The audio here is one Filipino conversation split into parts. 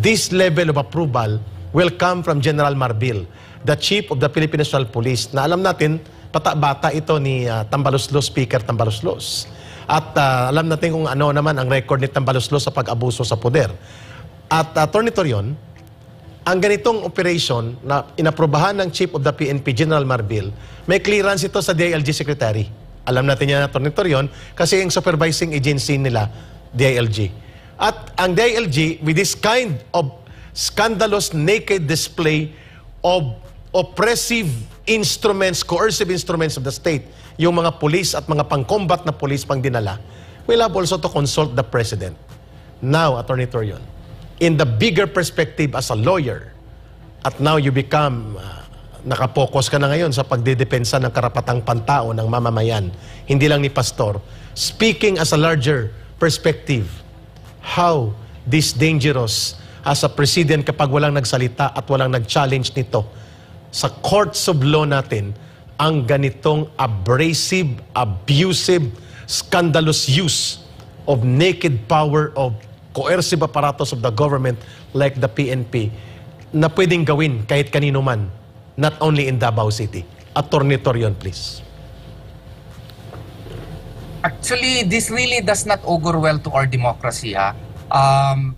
this level of approval will come from General Marbil, the Chief of the Philippine National Police, na alam natin, pata-bata ito ni uh, Tambaloslos, Speaker Tambaloslos. At uh, alam natin kung ano naman ang record ni Tambaloslos sa pag-abuso sa poder. At uh, Attorney Torion, ang ganitong operation na inaprobahan ng Chief of the PNP, General Marbil, may clearance ito sa DILG Secretary. Alam natin yan, Attorney Torion, kasi yung supervising agency nila, DILG. At ang DILG, with this kind of scandalous naked display of oppressive instruments, coercive instruments of the state, yung mga police at mga pang-combat na police pang dinala, we'll have also to consult the President. Now, Attorney Torion, in the bigger perspective as a lawyer, at now you become, uh, nakapokus ka na ngayon sa pagdidepensa ng karapatang pantao ng mamamayan, hindi lang ni Pastor, speaking as a larger perspective, how this dangerous as a president kapag walang nagsalita at walang nag-challenge nito sa courts of law natin ang ganitong abrasive, abusive, scandalous use of naked power of coercive apparatus of the government like the PNP na pwedeng gawin kahit kanino man, not only in Davao City. Attorney Torion, please. Actually, this really does not augur well to our democracy. Ha? Um,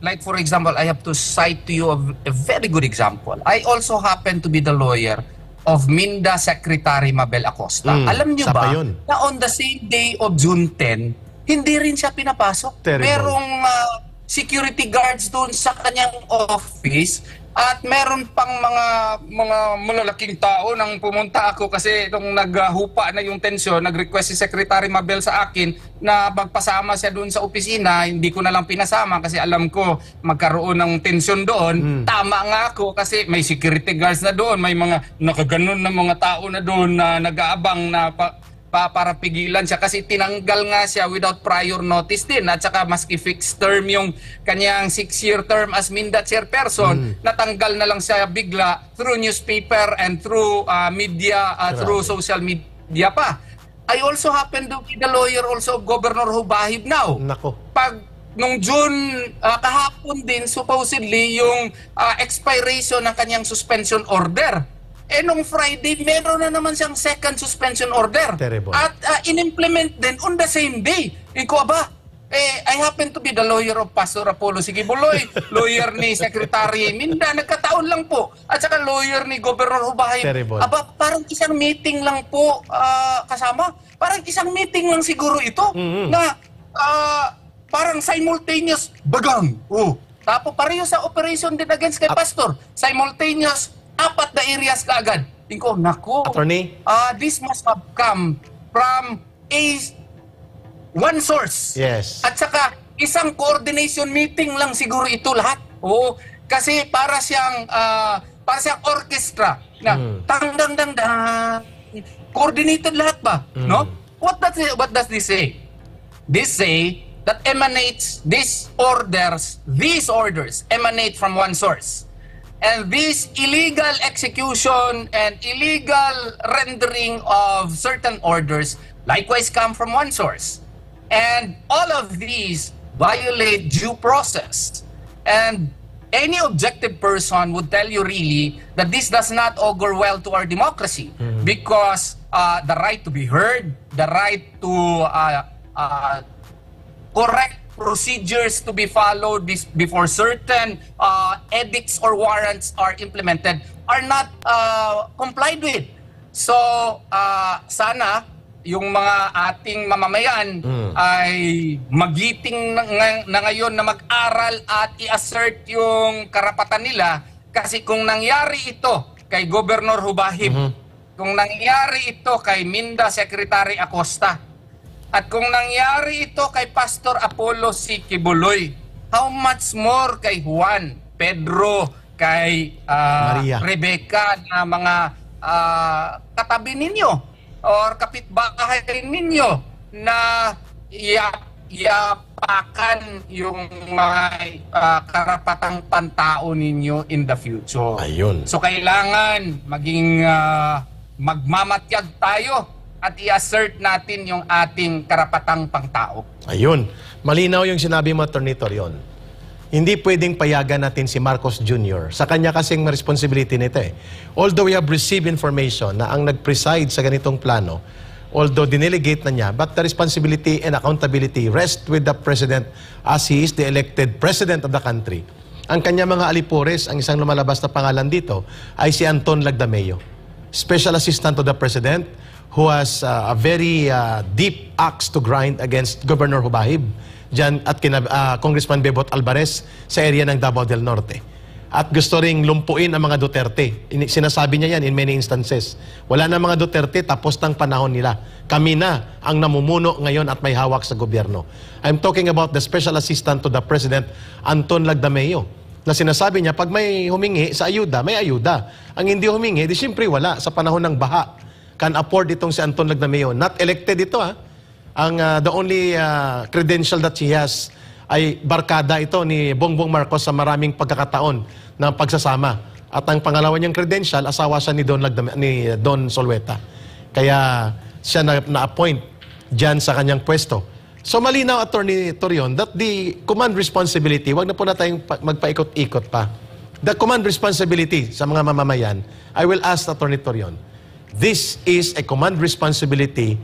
like for example, I have to cite to you a, a very good example. I also happen to be the lawyer of Minda Secretary Mabel Acosta. Mm, Alam niyo ba yun. na on the same day of June 10, hindi rin siya pinapasok. Terrible. Merong uh, security guards doon sa kanyang office at meron pang mga mga malalaking tao nang pumunta ako kasi itong naghupa na yung tensyon, nag-request si Secretary Mabel sa akin na magpasama siya doon sa opisina, hindi ko na lang pinasama kasi alam ko magkaroon ng tensyon doon. Tama nga ako kasi may security guards na doon, may mga nakaganon na mga tao na doon na nag-aabang na pa, pa, para pigilan siya kasi tinanggal nga siya without prior notice din. At saka maski fixed term yung kanyang six-year term as Minda chairperson natanggal na lang siya bigla through newspaper and through uh, media uh, through social media pa. I also happen to be the lawyer also of Governor Hubahib now. Nako. pag nung June ah, kahapon din supposedly yung ah, expiration ng kanyang suspension order. Eh nung Friday meron na naman siyang second suspension order. Terrible. At ah, in-implement din on the same day. Iko ba? Eh, I happen to be the lawyer of Pastor Apollo Sigibuloy, lawyer ni Secretary Minda, nagkataon lang po. At saka lawyer ni Governor Hubahay. Terrible. Aba, parang isang meeting lang po ah, kasama. Parang isang meeting lang siguro ito na ah, parang simultaneous bagang. Oh. Tapos pareho sa operation din against kay Pastor. Simultaneous, apat na areas kaagad. Tingko, nako. Attorney? Ah, this must have come from a one source. Yes. At saka isang coordination meeting lang siguro ito lahat. Oo, kasi para siyang ah, para siyang orchestra na Hmm. tang dang dang dang coordinated lahat ba, Hmm. no? What does it- what does this say? This say that emanates these orders, these orders emanate from one source. And this illegal execution and illegal rendering of certain orders likewise come from one source. And all of these violate due process. And any objective person would tell you really that this does not augur well to our democracy because uh, the right to be heard, the right to uh, uh, correct procedures to be followed before certain uh, edicts or warrants are implemented are not uh, complied with. So, uh, sana yung mga ating mamamayan ay magiting na, na ngayon na mag-aral at i-assert yung karapatan nila. Kasi kung nangyari ito kay Governor Hubahib, kung nangyari ito kay Minda Secretary Acosta, at kung nangyari ito kay Pastor Apollo C. Kibuloy, how much more kay Juan, Pedro, kay ah, Maria. Rebecca na mga ah, katabi ninyo or kapitbahay ninyo na iyak yapakan yung mga ah, karapatang pantao ninyo in the future. Ayun. So kailangan maging ah, magmamatyag tayo at i-assert natin yung ating karapatang pangtao. Ayun. Malinaw yung sinabi mo, Attorney Torion. Hindi pwedeng payagan natin si Marcos Jr. Sa kanya kasing responsibility nito eh. Although we have received information na ang nag-preside sa ganitong plano, although dinelegate na niya, but the responsibility and accountability rest with the President as he is the elected President of the country. Ang kanya mga alipores, ang isang lumalabas na pangalan dito, ay si Anton Lagdameo. Special Assistant to the President who has uh, a very uh, deep axe to grind against Governor Hubahib dyan at kina, uh, Congressman Bebot Alvarez sa area ng Davao del Norte. At gusto ring lumpuin ang mga Duterte. Ini- Sinasabi niya yan in many instances. Wala na mga Duterte, tapos ng panahon nila. Kami na ang namumuno ngayon at may hawak sa gobyerno. I'm talking about the Special Assistant to the President, Anton Lagdameo, na sinasabi niya, pag may humingi sa ayuda, may ayuda. Ang hindi humingi, di siyempre wala sa panahon ng baha. Can afford itong si Anton Lagdameo. Not elected ito ha. Ang uh, the only uh, credential that she has ay barkada ito ni Bongbong Marcos sa maraming pagkakataon ng pagsasama. At ang pangalawa niyang credential, asawa siya ni Don, Lagdame, ni Don Solweta. Kaya siya na, na-appoint dyan sa kanyang pwesto. So malinaw, Attorney Torion, that the command responsibility, wag na po na tayong pa- magpaikot-ikot pa. The command responsibility sa mga mamamayan, I will ask Attorney Torion, this is a command responsibility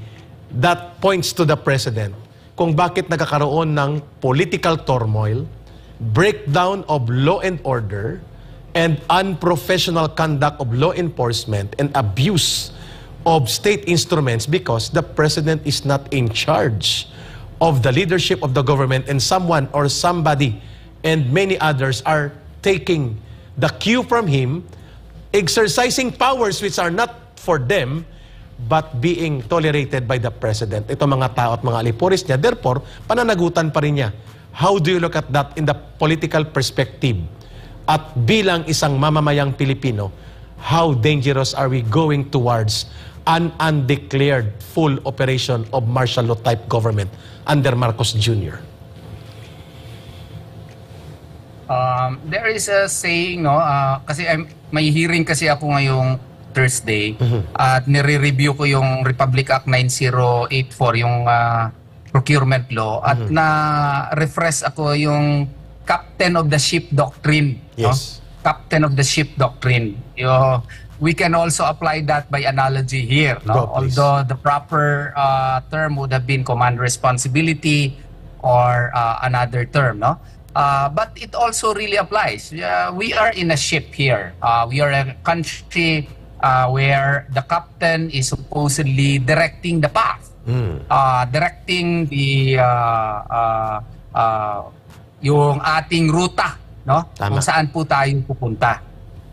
that points to the President kung bakit nagkakaroon ng political turmoil, breakdown of law and order, and unprofessional conduct of law enforcement and abuse of state instruments because the President is not in charge of the leadership of the government and someone or somebody and many others are taking the cue from him exercising powers which are not for them but being tolerated by the president. Ito mga tao at mga alipuris niya. Therefore, pananagutan pa rin niya. How do you look at that in the political perspective? At bilang isang mamamayang Pilipino, how dangerous are we going towards an undeclared full operation of martial law type government under Marcos Jr.? Um, there is a saying, no, ah, kasi I'm, may hearing kasi ako ngayong Thursday at nire-review ko yung Republic Act 9084, yung ah, procurement law at na-refresh ako yung Captain of the Ship Doctrine. no? Yes. Captain of the Ship Doctrine. Yo, we can also apply that by analogy here. No? Go. Although the proper uh, term would have been command responsibility or uh, another term. No? Uh, but it also really applies. Uh, we are in a ship here. Uh, we are a country uh, where the captain is supposedly directing the path uh, directing the uh, uh, uh, yung ating ruta, no? Tama. Kung saan po tayo pupunta.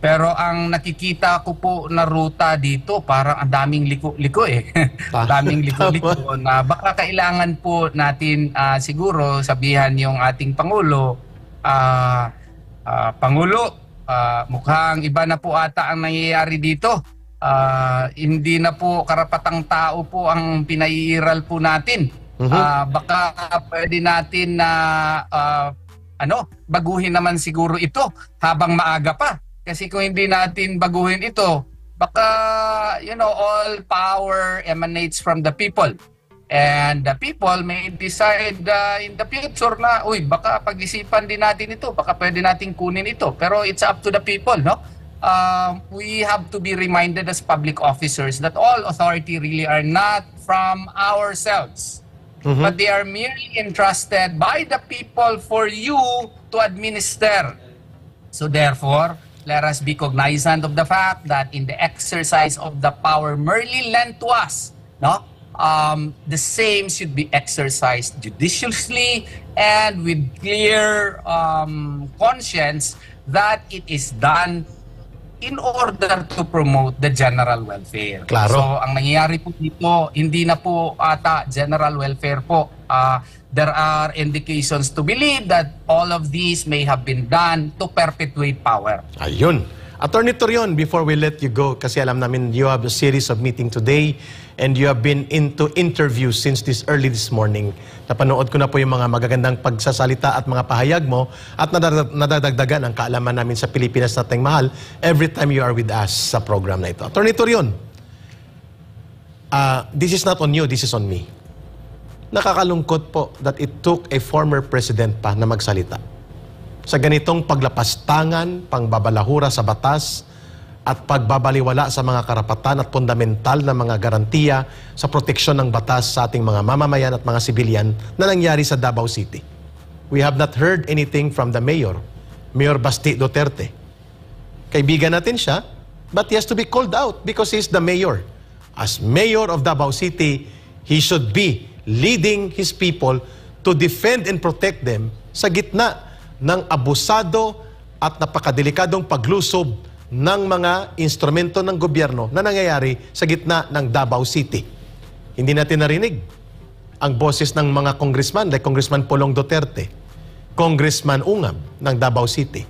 Pero ang nakikita ko po na ruta dito, parang ang daming liko-liko eh. Daming liko-liko na baka kailangan po natin ah, siguro sabihan yung ating Pangulo, ah, ah, Pangulo, ah, mukhang iba na po ata ang nangyayari dito. Ah, hindi na po karapatang tao po ang pinaiiral po natin. Ah, baka pwede natin na ah, ano, baguhin naman siguro ito habang maaga pa. Kasi kung hindi natin baguhin ito, baka you know all power emanates from the people. And the people may decide uh, in the future na, uy, baka pag-isipan din natin ito, baka pwede nating kunin ito. Pero it's up to the people, no? Um, we have to be reminded as public officers that all authority really are not from ourselves, but they are merely entrusted by the people for you to administer. So therefore, let us be cognizant of the fact that in the exercise of the power merely lent to us, no, um, the same should be exercised judiciously and with clear um, conscience that it is done in order to promote the general welfare. Klaro. So, ang nangyayari po dito, hindi na po ata general welfare po. Ah, there are indications to believe that all of these may have been done to perpetuate power. Ayun. Attorney Torion, before we let you go, kasi alam namin you have a series of meeting today and you have been into interviews since this early this morning. Napanood ko na po yung mga magagandang pagsasalita at mga pahayag mo at nadadagdagan ang kaalaman namin sa Pilipinas nating mahal every time you are with us sa program na ito. Attorney Torion, ah, this is not on you, this is on me. Nakakalungkot po that it took a former president pa na magsalita. sa ganitong paglapastangan, pangbabalahura sa batas, at pagbabaliwala sa mga karapatan at fundamental na mga garantiya sa proteksyon ng batas sa ating mga mamamayan at mga sibilyan na nangyari sa Davao City. We have not heard anything from the mayor, Mayor Basti Duterte. Kaibigan natin siya, but he has to be called out because he's the mayor. As mayor of Davao City, he should be leading his people to defend and protect them sa gitna ng abusado at napakadelikadong paglusob ng mga instrumento ng gobyerno na nangyayari sa gitna ng Davao City. Hindi natin narinig ang boses ng mga congressman like Congressman Polong Duterte, Congressman Ungab ng Davao City.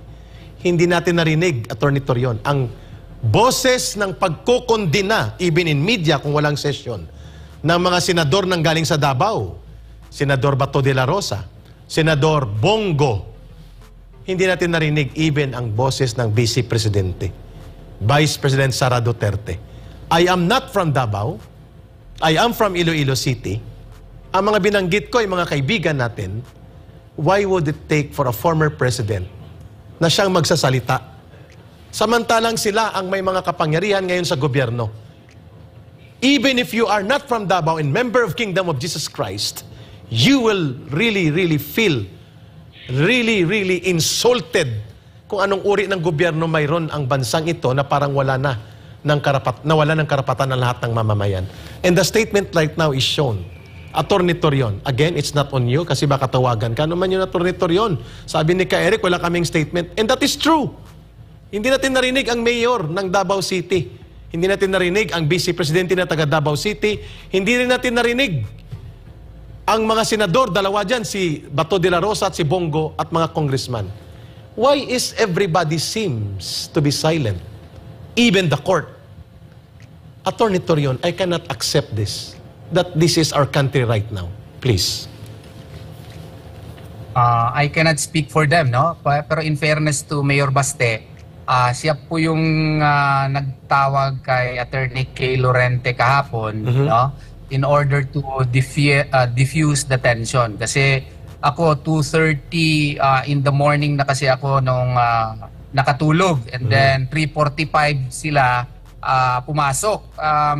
Hindi natin narinig, Attorney Torion, ang boses ng pagkukondina, even in media kung walang session, ng mga senador nang galing sa Davao. Senador Bato de la Rosa, Senador Bongo, hindi natin narinig even ang boses ng Vice Presidente, Vice President Sara Duterte. I am not from Davao. I am from Iloilo City. Ang mga binanggit ko ay mga kaibigan natin. Why would it take for a former president na siyang magsasalita? Samantalang sila ang may mga kapangyarihan ngayon sa gobyerno. Even if you are not from Davao and member of Kingdom of Jesus Christ, you will really, really feel really, really insulted kung anong uri ng gobyerno mayroon ang bansang ito na parang wala na ng karapat, nawala ng karapatan ng lahat ng mamamayan. And the statement right now is shown. Attorney Torion, again, it's not on you kasi baka tawagan ka. Ano man yun, Attorney Torion? Sabi ni Ka Eric, wala kaming statement. And that is true. Hindi natin narinig ang mayor ng Davao City. Hindi natin narinig ang vice presidente na taga Davao City. Hindi rin natin narinig ang mga senador, dalawa dyan, si Bato de la Rosa at si Bongo at mga congressman. Why is everybody seems to be silent? Even the court. Attorney Torion, I cannot accept this. That this is our country right now. Please. Uh, I cannot speak for them, no? Pero in fairness to Mayor Baste, ah, siya po yung ah, nagtawag kay Attorney Kay Lorente kahapon, no? In order to diffu- ah, diffuse the tension. Kasi ako, 2.30 ah, in the morning na kasi ako nung ah, nakatulog. And then 3.45 sila ah, pumasok. Um,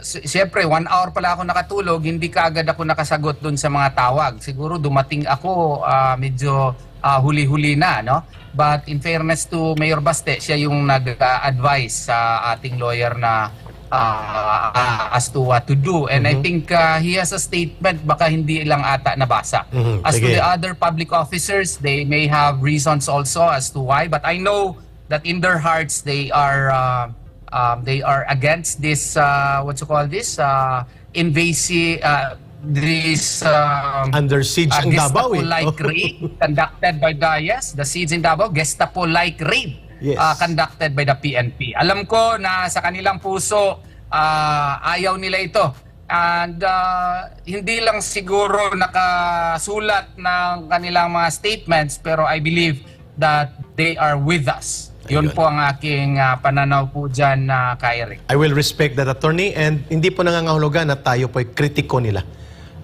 Siyempre, one hour pala ako nakatulog, hindi ka agad ako nakasagot dun sa mga tawag. Siguro dumating ako ah, medyo ah, huli-huli na, no? But in fairness to Mayor Baste, siya yung nag-advise sa ating lawyer na ah, as to what to do. And I think ah, he has a statement, baka hindi lang ata nabasa. Mhm, As to sige. the other public officers, they may have reasons also as to why. But I know that in their hearts, they are uh, um, they are against this uh, what you call this uh, invasive uh, this um, Under siege uh, ang Davao eh. Gestapo-like raid conducted by the yes the siege in Davao Gestapo-like raid Yes. uh, conducted by the PNP. Alam ko na sa kanilang puso uh, ayaw nila ito. And uh, hindi lang siguro nakasulat ng kanilang mga statements pero I believe that they are with us. Yun Ayun. po ang aking uh, pananaw po dyan na uh, Eric. I will respect that attorney and hindi po nangangahulugan na tayo po ay kritiko nila.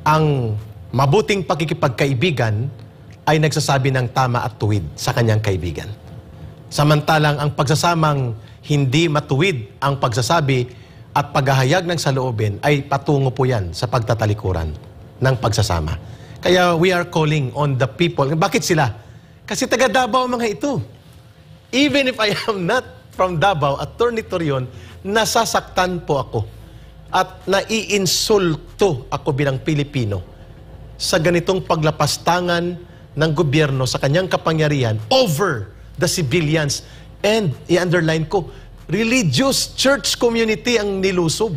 Ang mabuting pakikipagkaibigan ay nagsasabi ng tama at tuwid sa kanyang kaibigan. Samantalang ang pagsasamang hindi matuwid ang pagsasabi at paghahayag ng saloobin ay patungo po yan sa pagtatalikuran ng pagsasama. Kaya we are calling on the people. Bakit sila? Kasi taga Davao mga ito. Even if I am not from Davao, Attorney Torion, nasasaktan po ako at naiinsulto ako bilang Pilipino sa ganitong paglapastangan ng gobyerno sa kanyang kapangyarihan over the civilians and i-underline ko, religious church community ang nilusob.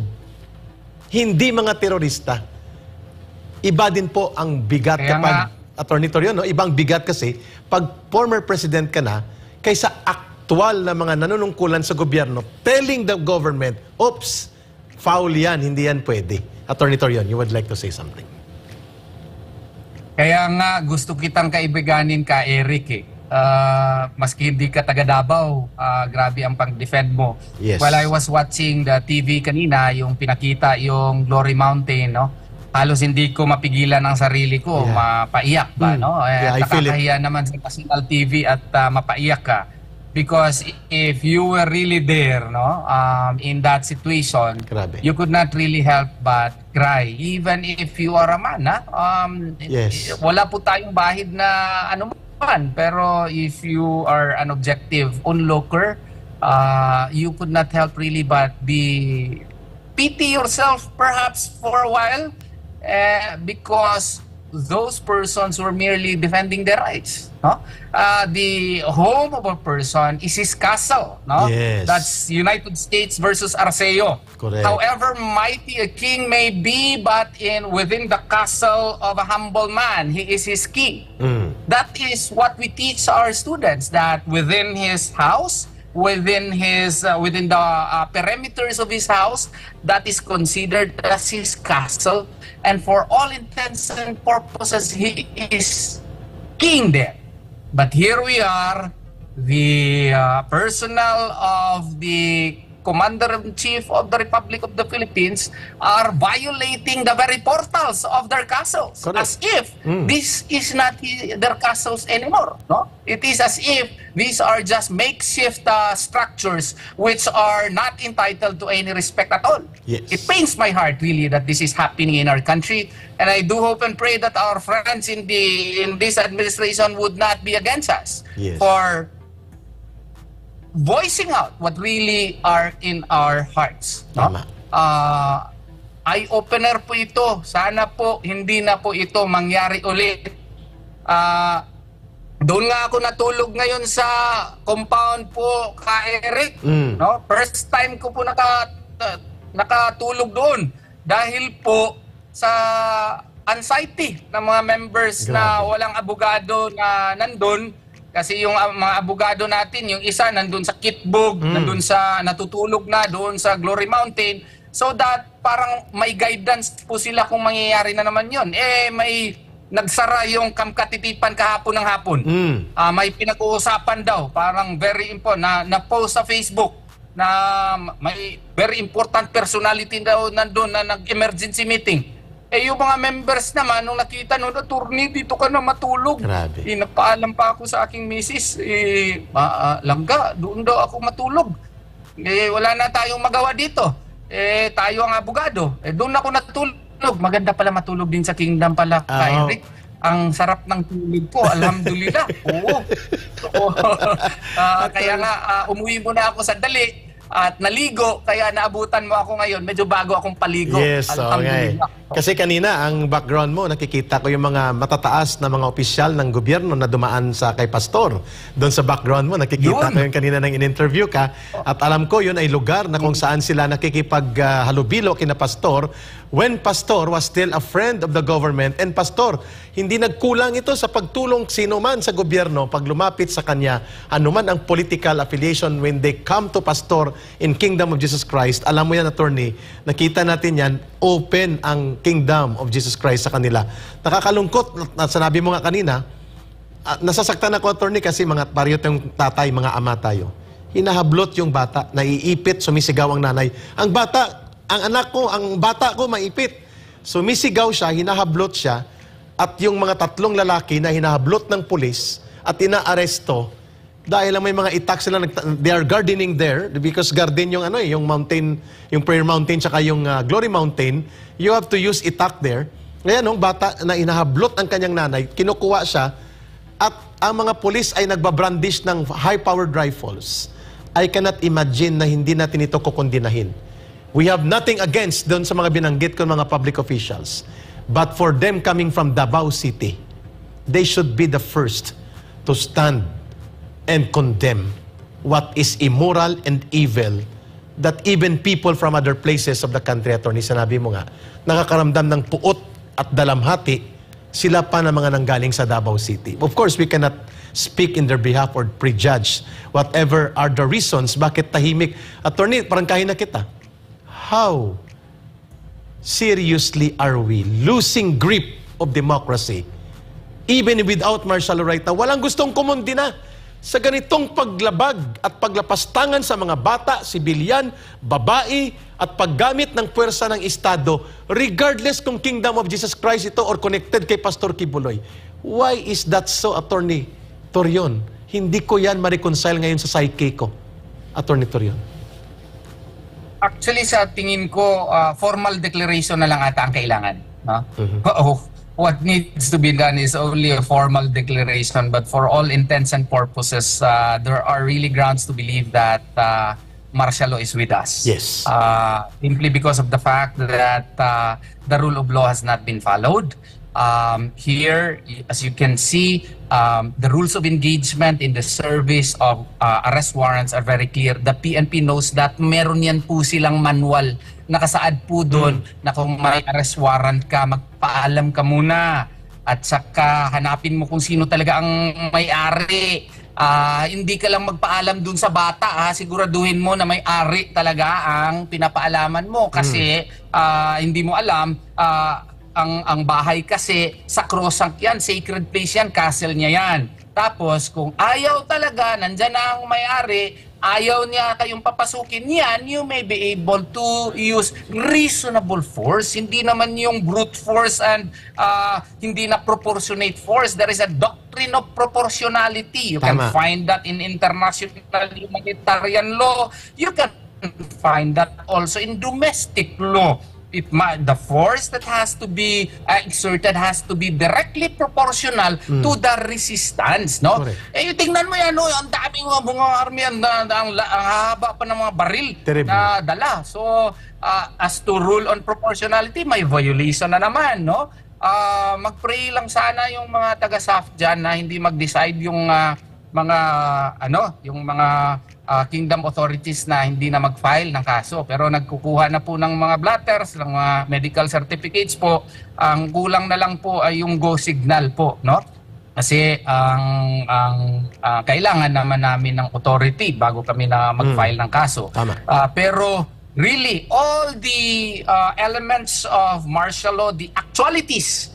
Hindi mga terorista. Iba din po ang bigat Kaya kapag, nga- Attorney Torion, no? ibang bigat kasi pag former president ka na, kaysa aktual na mga nanunungkulan sa gobyerno, telling the government, oops, foul yan, hindi yan pwede. Attorney Torion, you would like to say something. Kaya nga gusto kitang kaibiganin ka Eric eh. Ah, maski hindi ka taga Davao, ah, grabe ang pang-defend mo. Yes. While I was watching the TV kanina, yung pinakita yung Glory Mountain, no? halos hindi ko mapigilan ang sarili ko, Yeah. mapaiyak ba, Mm. no? Eh, Yeah, I feel it. nakakahiya naman sa national TV at ah, mapaiyak ka. Because if you were really there, no, um, in that situation, Grabe. you could not really help but cry. Even if you are a man, ha? Um, Yes. Wala po tayong bahid na ano man. Pero if you are an objective onlooker, uh, you could not help really but be pity yourself perhaps for a while eh, because those persons were merely defending their rights. No? Uh, the home of a person is his castle. No? Yes. That's United States versus Arceo. Correct. However mighty a king may be, but in within the castle of a humble man, he is his king. Mm. That is what we teach our students that within his house, within his uh, within the uh, perimeters of his house, that is considered as his castle, and for all intents and purposes, he is king there. But here we are, the uh, personnel of the Commander-in-Chief of the Republic of the Philippines are violating the very portals of their castles Correct. as if Mm. this is not their castles anymore. No, it is as if these are just makeshift uh, structures which are not entitled to any respect at all. Yes. It pains my heart really that this is happening in our country, and I do hope and pray that our friends in the in this administration would not be against us Yes. for voicing out what really are in our hearts. no? Tama. Ah, eye-opener po ito. Sana po hindi na po ito mangyari ulit. Ah, doon nga ako natulog ngayon sa compound po ka Eric. Mm. No? First time ko po naka, uh, nakatulog doon dahil po sa anxiety ng mga members na Grabe. walang abogado na nandun kasi yung uh, mga abogado natin, yung isa nandun sa Kitbog, Mm. nandun sa natutulog na doon sa Glory Mountain. So that parang may guidance po sila kung mangyayari na naman yon. Eh may nagsara yung kamkatitipan kahapon ng hapon. Mm. Ah, may pinag-uusapan daw, parang very important, na, na-post sa Facebook na may very important personality daw nandun na nag-emergency meeting. Eh yung mga members naman, nung nakita nung attorney, dito ka na matulog. Grabe. Eh, nagpaalam pa ako sa aking misis, eh, ma- ah, langga, doon daw ako matulog. Eh, wala na tayong magawa dito. Eh, tayo ang abogado. Eh, doon ako natulog. Maganda pala matulog din sa kingdom pala, Ah, Kay oo. Rick. Ang sarap ng tulog ko, alhamdulillah. Oo. Oo. Ah, kaya nga, ah, umuwi muna ako sa dali at naligo, kaya naabutan mo ako ngayon. Medyo bago akong paligo. Yes, okay. Kasi kanina, ang background mo, nakikita ko yung mga matataas na mga opisyal ng gobyerno na dumaan sa kay Pastor. Doon sa background mo, nakikita Yun. ko yung kanina nang in-interview ka. At alam ko, yun ay lugar na kung saan sila nakikipag-halubilo kina Pastor when Pastor was still a friend of the government. And Pastor, hindi nagkulang ito sa pagtulong sino man sa gobyerno pag lumapit sa kanya, anuman ang political affiliation when they come to Pastor in Kingdom of Jesus Christ. Alam mo yan, attorney, nakita natin yan, open ang Kingdom of Jesus Christ sa kanila. Nakakalungkot, na sanabi mo nga kanina, ah, nasasaktan ako, attorney, kasi mga pareho tayong tatay, mga ama tayo. Hinahablot yung bata, naiipit, sumisigaw ang nanay. Ang bata, ang anak ko, ang bata ko maipit. Sumisigaw siya, hinahablot siya, at yung mga tatlong lalaki na hinahablot ng pulis at inaaresto dahil lang may mga itak sila, they are gardening there because garden yung ano eh, yung mountain, yung prayer mountain tsaka yung ah, glory mountain, you have to use itak there. Ngayon, nung bata na inahablot ang kanyang nanay, kinukuha siya at ang mga pulis ay nagbabrandish ng high-powered rifles. I cannot imagine na hindi natin ito kukundinahin. We have nothing against doon sa mga binanggit ko mga public officials. But for them coming from Davao City, they should be the first to stand and condemn what is immoral and evil that even people from other places of the country, attorney, sanabi mo nga, nakakaramdam ng puot at dalamhati, sila pa na mga nanggaling sa Davao City. Of course, we cannot speak in their behalf or prejudge whatever are the reasons bakit tahimik. Attorney, parang kahina kita. How seriously are we losing grip of democracy even without martial law right now? Walang gustong kumundi na. Sa ganitong paglabag at paglapastangan sa mga bata, sibilyan, babae, at paggamit ng puwersa ng Estado, regardless kung Kingdom of Jesus Christ ito or connected kay Pastor Kibuloy. Why is that so, Attorney Torion? Hindi ko yan ma-reconcile ngayon sa psyche ko, Attorney Torion. Actually, sa tingin ko, uh, formal declaration na lang ata ang kailangan. No? Oo. What needs to be done is only a formal declaration, but for all intents and purposes, uh, there are really grounds to believe that uh, martial law is with us. Yes. Uh, simply because of the fact that uh, the rule of law has not been followed. Um, here, as you can see, um, the rules of engagement in the service of uh, arrest warrants are very clear. The PNP knows that meron yan po silang manual. Nakasaad po doon na kung may arrest warrant ka, magpaalam ka muna. At saka hanapin mo kung sino talaga ang may-ari. Ah, hindi ka lang magpaalam dun sa bata, ha? siguraduhin mo na may-ari talaga ang pinapaalaman mo kasi ah, hindi mo alam ah, ang ang bahay kasi sacrosanct yan, sacred place yan, castle niya yan. Tapos kung ayaw talaga, nandyan na ang may-ari, ayaw niya kayong papasukin yan, you may be able to use reasonable force, hindi naman yung brute force and ah, hindi na proportionate force. There is a doctrine of proportionality. You can Tama. find that in international humanitarian law. You can find that also in domestic law. It ma- the force that has to be uh, exerted has to be directly proportional to the resistance, no? Correct. Eh, tingnan mo yan, no? ang daming mga army, ang, ang, ang, haba pa ng mga baril Terrible. na dala. So, uh, as to rule on proportionality, may violation na naman, no? Ah, mag-pray lang sana yung mga taga-SAF dyan na hindi mag-decide yung ah, mga ano, yung mga ah, kingdom authorities na hindi na mag-file ng kaso. Pero nagkukuha na po ng mga blatters, ng mga medical certificates po. Ang kulang na lang po ay yung go signal po, no? Kasi ang ang ah, kailangan naman namin ng authority bago kami na mag-file ng kaso. Tama. Ah, pero really, all the uh, elements of martial law, the actualities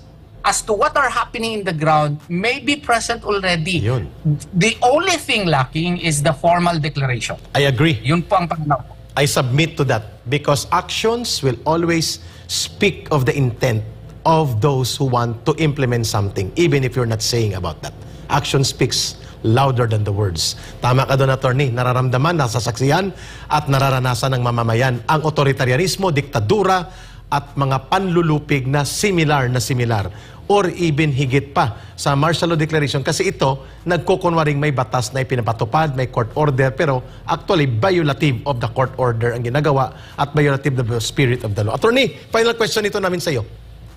as to what are happening in the ground may be present already. Yun. The only thing lacking is the formal declaration. I agree. Yun po ang pananaw ko. I submit to that because actions will always speak of the intent of those who want to implement something, even if you're not saying about that. Action speaks louder than the words. Tama ka doon, attorney. Nararamdaman, nasasaksiyan at nararanasan ng mamamayan ang otoritarianismo, diktadura at mga panlulupig na similar na similar or even higit pa sa martial law declaration kasi ito nagkukunwaring may batas na ipinapatupad, may court order pero actually violative of the court order ang ginagawa at violative of the spirit of the law. Attorney, final question ito namin sa iyo.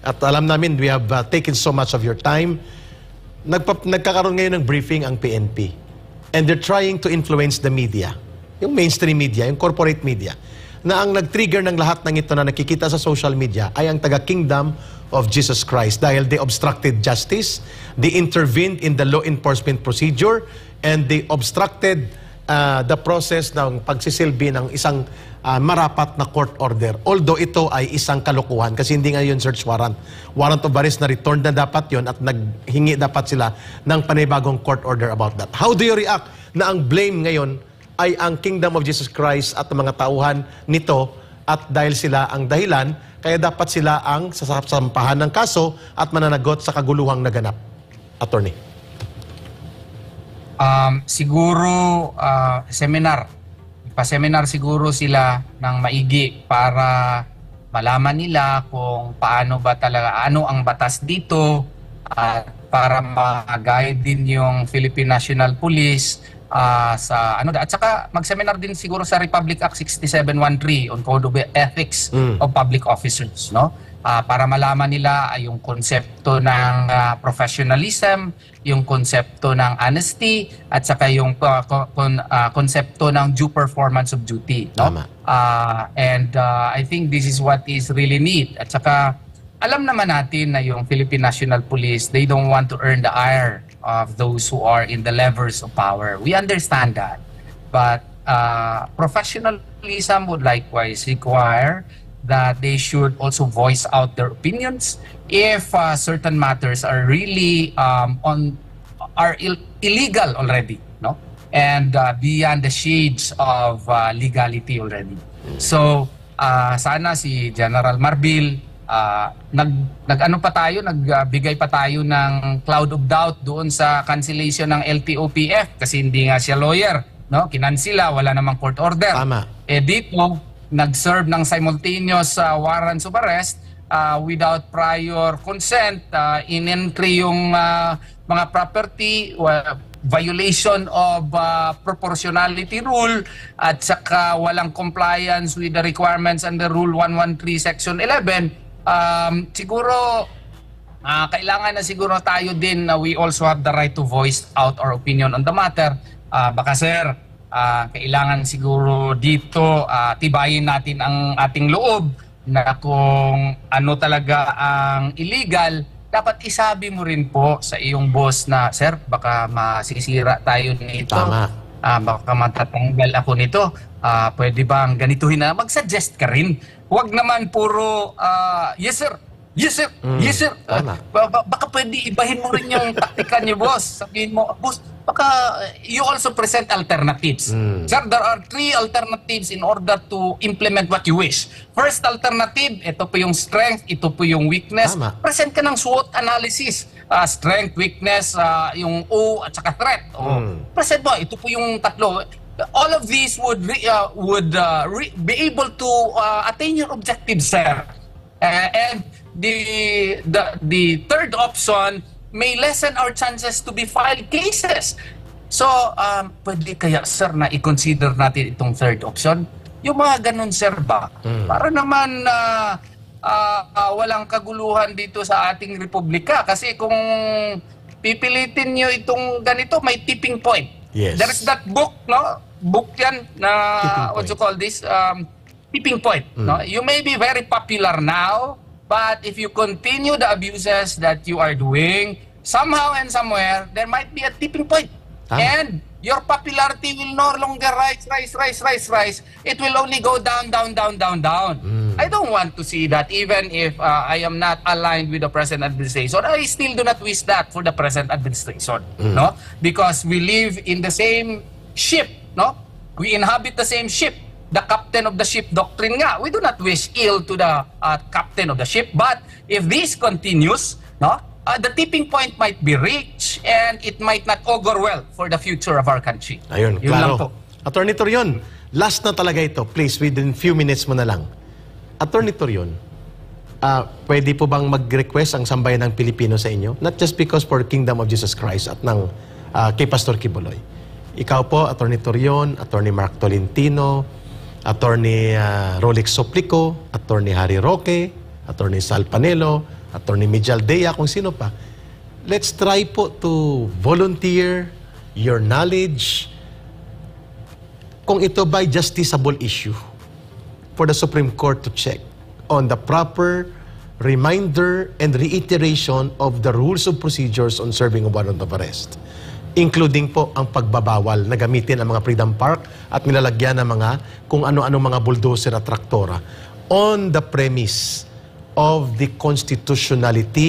At alam namin we have uh, taken so much of your time. Nagpa- nagkakaroon ngayon ng briefing ang PNP and they're trying to influence the media, yung mainstream media, yung corporate media, na ang nag-trigger ng lahat ng ito na nakikita sa social media ay ang taga-kingdom of Jesus Christ dahil they obstructed justice, they intervened in the law enforcement procedure, and they obstructed uh, the process ng pagsisilbi ng isang uh, marapat na court order. Although ito ay isang kalokohan kasi hindi nga yun search warrant. Warrant of arrest na returned na dapat yon at naghingi dapat sila ng panibagong court order about that. How do you react na ang blame ngayon ay ang Kingdom of Jesus Christ at mga tauhan nito at dahil sila ang dahilan, kaya dapat sila ang sasampahan ng kaso at mananagot sa kaguluhang naganap. Attorney. Um, siguro ah, seminar. Pa-seminar siguro sila ng maigi para malaman nila kung paano ba talaga, ano ang batas dito at para ma-guide din yung Philippine National Police ah, sa ano at saka mag-seminar din siguro sa Republic Act 6713 on Code of Ethics Mm. of Public Officers, no? Ah, para malaman nila ay yung konsepto ng ah, professionalism, yung konsepto ng honesty, at saka yung ko- kon- ah, konsepto ng due performance of duty. No? Tama. Ah, and ah, I think this is what is really neat. At saka alam naman natin na yung Philippine National Police, they don't want to earn the ire of those who are in the levers of power. We understand that. But uh, professionalism would likewise require that they should also voice out their opinions if uh, certain matters are really um, on are Ill- illegal already no and uh, beyond the shades of uh, legality already. So, uh, sana si General Marbil uh, nag nag-ano pa tayo, nagbigay pa tayo ng cloud of doubt doon sa cancellation ng LTOPF kasi hindi nga siya lawyer, no? Kinansila, wala namang court order. Tama. Eh dito, nag-serve ng simultaneous uh, warrants of arrest uh, without prior consent, uh, in-entry yung uh, mga property, wa- violation of uh, proportionality rule at saka walang compliance with the requirements under Rule 113 Section 11, um, siguro Ah, kailangan na siguro tayo din na we also have the right to voice out our opinion on the matter. Ah, baka sir, ah, kailangan siguro dito ah, tibayin natin ang ating loob na kung ano talaga ang illegal, dapat isabi mo rin po sa iyong boss na, sir, baka masisira tayo nito. Tama. Ah, baka matatanggal ako nito. Ah, pwede bang ganituhin na? Mag-suggest ka rin. Huwag naman puro, ah, yes sir, yes sir, Mm, yes sir. Tama. ba- baka pwede ibahin mo rin yung taktika niyo, boss. Sabihin mo, boss, baka uh, you also present alternatives. Mm. Sir, there are three alternatives in order to implement what you wish. First alternative, ito po yung strength, ito po yung weakness. Tama. Present ka ng SWOT analysis. Ah, strength, weakness, ah, yung O at saka threat. O, Mm. Present mo, ito po yung tatlo. All of these would re- uh, would uh, re- be able to uh, attain your objective, sir. Uh, and the, the the third option may lessen our chances to be filed cases. So, um, pwede kaya, sir, na i-consider natin itong third option? Yung mga ganun, sir, ba? Para naman na walang kaguluhan dito sa ating republika. Kasi kung pipilitin nyo itong ganito, may tipping point. Yes. There is that book, no? Book yan na, what you call this? Um, tipping point. No? You may be very popular now, but if you continue the abuses that you are doing, somehow and somewhere, there might be a tipping point. Tama. And your popularity will no longer rise, rise, rise, rise, rise. It will only go down, down, down, down, down. I don't want to see that even if uh, I am not aligned with the present administration. I still do not wish that for the present administration. No? Because we live in the same ship, no? We inhabit the same ship. The captain of the ship doctrine nga. We do not wish ill to the uh, captain of the ship. But if this continues, no? Uh, the tipping point might be reached and it might not augur well for the future of our country. Ayun, Yun lang klaro. po. Attorney Torion, last na talaga ito. Please, within few minutes mo na lang. Attorney Torion, ah, pwede po bang mag-request ang sambayan ng Pilipino sa inyo? Not just because for Kingdom of Jesus Christ at ng ah, kay Pastor Kibuloy. Ikaw po, Attorney Torion, Attorney Mark Tolentino, Attorney ah, Rolex Soplico, Attorney Harry Roque, Attorney Sal Panelo, Attorney Mijal Dea, kung sino pa. Let's try po to volunteer your knowledge kung ito by justiciable issue for the Supreme Court to check on the proper reminder and reiteration of the rules of procedures on serving a warrant of arrest. Including po ang pagbabawal na gamitin ang mga Freedom Park at nilalagyan ng mga kung ano-ano mga bulldozer at traktora on the premise of the constitutionality